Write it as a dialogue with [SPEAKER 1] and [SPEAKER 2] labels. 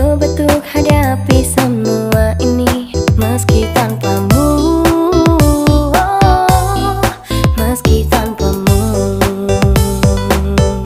[SPEAKER 1] sobat